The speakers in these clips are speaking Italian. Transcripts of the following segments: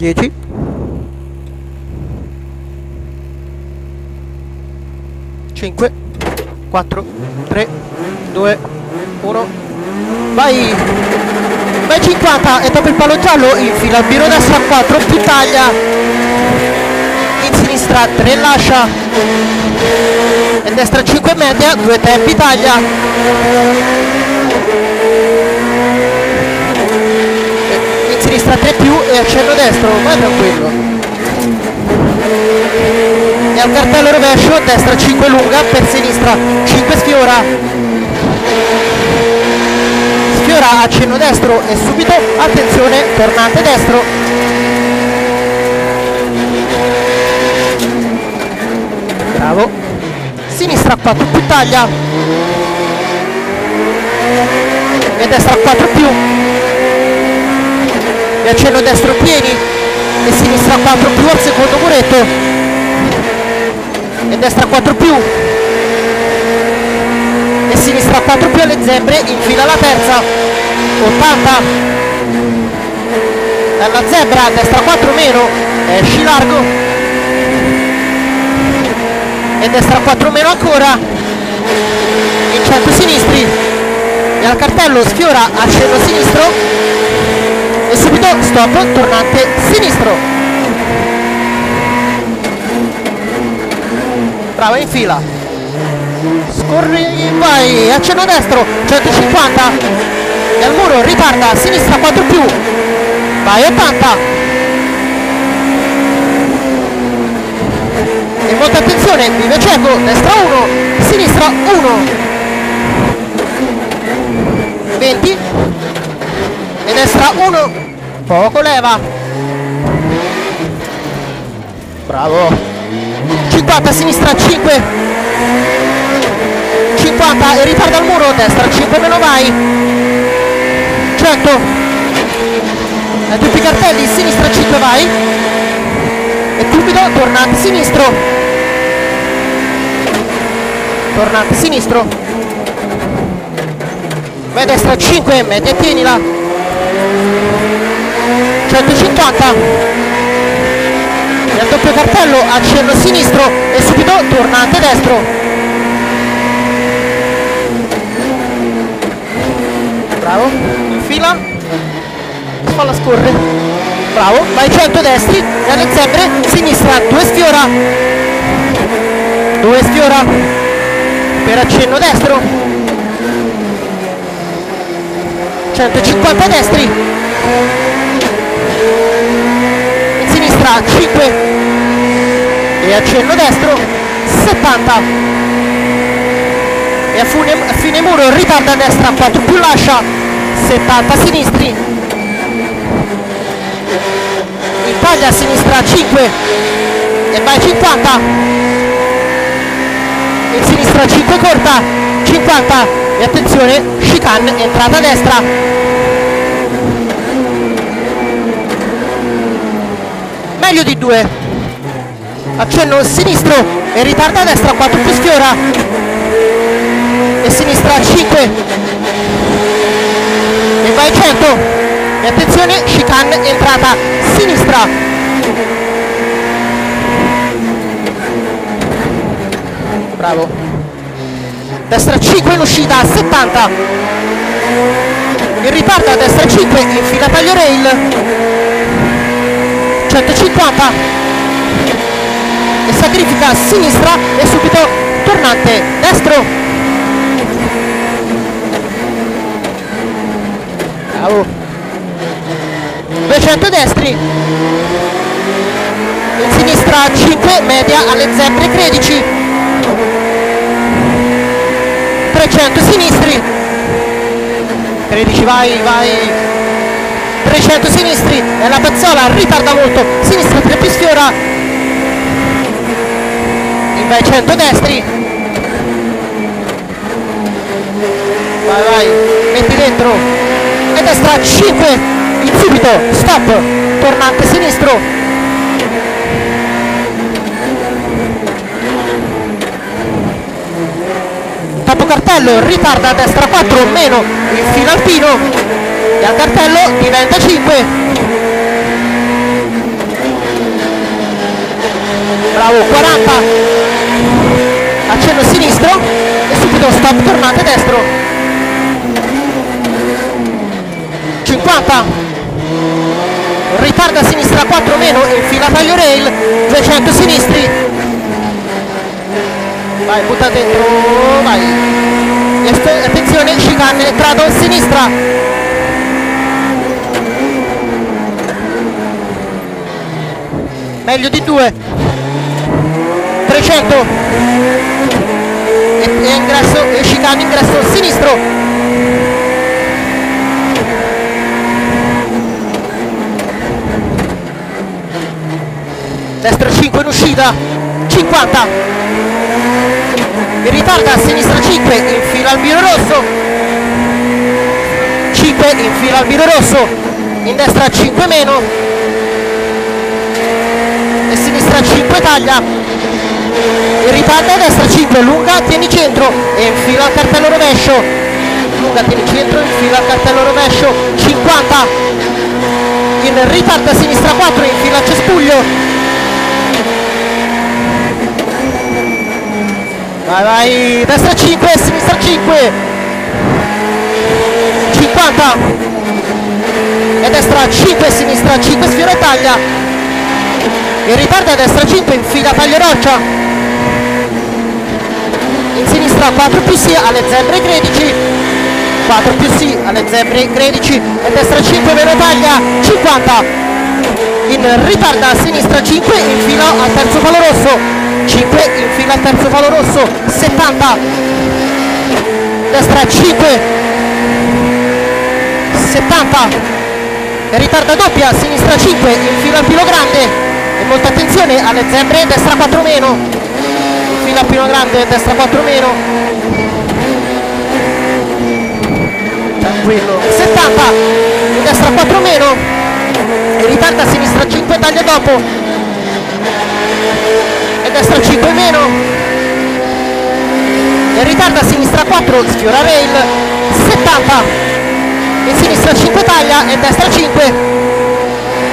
10 5 4 3 2 1 vai. Vai 50 e dopo il palo giallo. Infila il biro destra 4 più taglia in sinistra. 3 lascia. E destra 5 media. 2 tempi taglia E in sinistra 3 più e accenno destro vai tranquillo. E al cartello rovescio destra 5 lunga per sinistra 5 sfiora. Sfiora accenno destro e subito attenzione tornante destro. Bravo. Sinistra 4 più taglia. E destra 4 più accenno destro pieni? E sinistra 4 più al secondo muretto. E destra 4 più. E sinistra 4 più alle zebre infila la terza. 80 dalla zebra destra 4 meno. Esci largo. E destra 4 meno ancora. In 100 sinistri. E al cartello sfiora accenno sinistro e subito stop tornante sinistro. Brava in fila. Scorri vai accenno destro 150 e al muro ritarda sinistra 4 più. Vai 80 e molta attenzione vive cieco destra 1 sinistra 1 20 e destra 1 poco leva. Bravo. 50 sinistra 5 50 e ritarda al muro destra 5 meno vai. 100 e tutti i cartelli sinistra 5 vai. E subito tornante sinistro. Tornante sinistro. Vai destra 5 media tienila 150 e al doppio cartello accenno sinistro e subito tornante destro bravo. In fila. Spalla scorre. Bravo. Vai 100 destri. E alle zebre sinistra. 2 sfiora. 2 sfiora. Per accenno destro 150 destri in sinistra 5 e accenno destro 70 e a fine, a fine muro ritarda a destra 4 più lascia 70 sinistri. In taglia a sinistra 5 e vai 50 in sinistra 5 corta 50 e attenzione chicane entrata a destra. Meglio di 2 accenno sinistro e ritarda a destra 4 più sfiora. E sinistra 5 e vai 100 e attenzione chicane entrata sinistra. Bravo destra 5 in uscita 70 in ritardo a destra 5 infila taglio rail 150 e sacrifica a sinistra e subito tornante destro. Bravo. 200 destri. In sinistra 5 media alle zebre 13 300 sinistri. 13 vai vai. 300 sinistri. E la pezzola ritarda molto. Sinistra 3 più sfiora in vai 100 destri. Vai vai. Metti dentro. E destra 5 in subito. Stop. Tornante sinistro cartello ritarda a destra 4 meno il filo alpino e al cartello diventa 5 bravo 40 accenno sinistro e subito stop tornante destro. 50 ritarda a sinistra 4 meno e infila taglio rail 200 sinistri vai butta dentro vai. Attenzione chicane trado sinistra. Meglio di 2 300 e, e ingresso e chicane ingresso sinistro. Destra 5 in uscita. 50 in ritarda a sinistra 5 infila al miro rosso. 5 infila al miro rosso. In destra 5 meno. E sinistra 5 taglia. In ritarda a destra 5 lunga tieni centro. E infila al cartello rovescio. Lunga tieni centro infila al cartello rovescio. 50 in ritarda a sinistra 4 infila al cespuglio Vai, vai, destra 5, sinistra 5. 50. E destra 5, sinistra 5, sfiora e taglia. In ritardo a destra 5, infila taglia roccia. In sinistra 4 più sì alle zebre 13. 4 più sì alle zebre 13 e destra 5 meno taglia 50 in ritardo a sinistra 5 infila al terzo palo rosso 5 infila il terzo palo rosso 70 destra 5 70 ritarda doppia sinistra 5 infila il filo grande. E molta attenzione alle zebre destra 4 meno. Infila il filo grande destra 4 meno. Tranquillo. 70 destra 4 meno. Ritarda sinistra 5 taglia dopo destra 5 meno. In ritardo a sinistra 4 sfiora rail 70 in sinistra 5 taglia e destra 5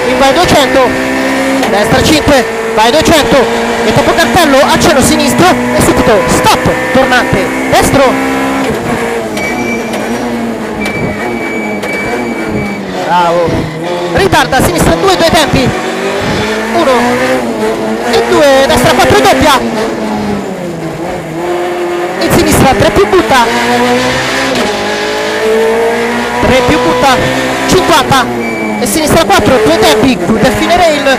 in vai 200 destra 5 vai 200 e dopo cartello accenno sinistro e subito stop tornante destro. Bravo. Ritarda a sinistra 2 due tempi. 1 e 2 destra 4 doppia in sinistra 3 più butta 3 più butta 50 e sinistra 4 due tempi chiude fine rail.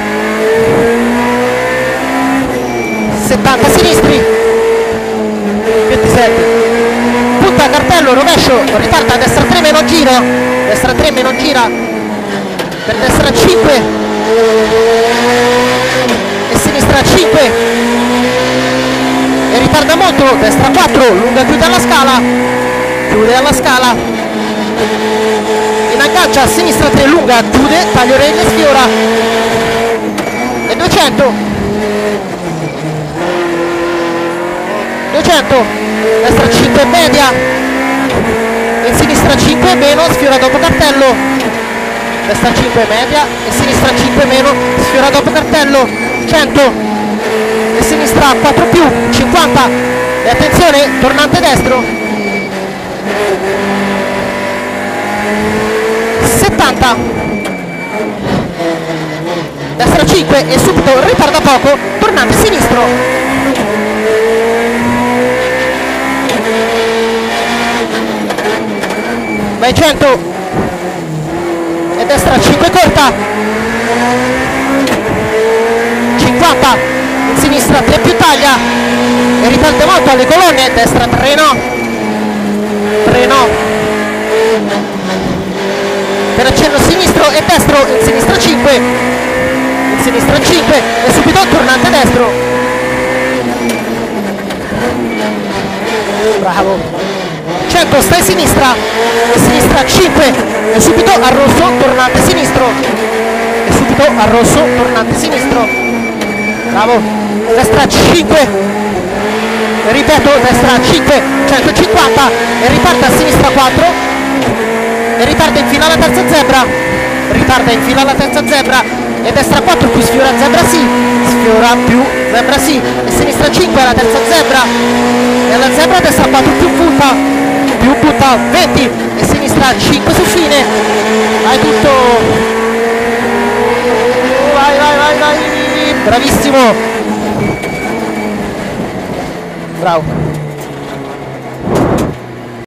70 sinistri. 27 punta cartello rovescio. Ritarda a destra 3 meno giro. Destra 3 meno gira. Per destra 5 sinistra 5 e ritarda molto destra 4 lunga chiude alla scala. Chiude alla scala. In aggancia sinistra 3 lunga chiude taglio regno sfiora. E 200 200 destra 5 media. In sinistra 5 meno sfiora dopo cartello. Destra 5 media. E sinistra 5 meno sfiora dopo cartello. 100 sinistra 4 più 50 e attenzione tornante destro. 70 destra 5 e subito ritarda poco tornante sinistro. Vai 100 e destra 5 corta 50 in sinistra 3 più taglia e ritarda molto alle colonne destra 3 no 3 no per accenno sinistro e destro in sinistra 5 in sinistra 5 e subito tornante destro. Bravo. 100 sta in sinistra. E sinistra 5 e subito a rosso tornante sinistro. E subito a rosso tornante sinistro. Bravo destra 5 ripeto destra 5 150 e riparta a sinistra 4 e ritarda in fila alla terza zebra. Ritarda in fila alla terza zebra. E destra 4 più sfiora zebra sì. Sfiora più zebra sì. E sinistra destra 5 la terza zebra. E alla zebra testa 4 più butta più butta 20 e sinistra 5 su fine. Hai tutto. Vai vai vai vai. Bravissimo bravo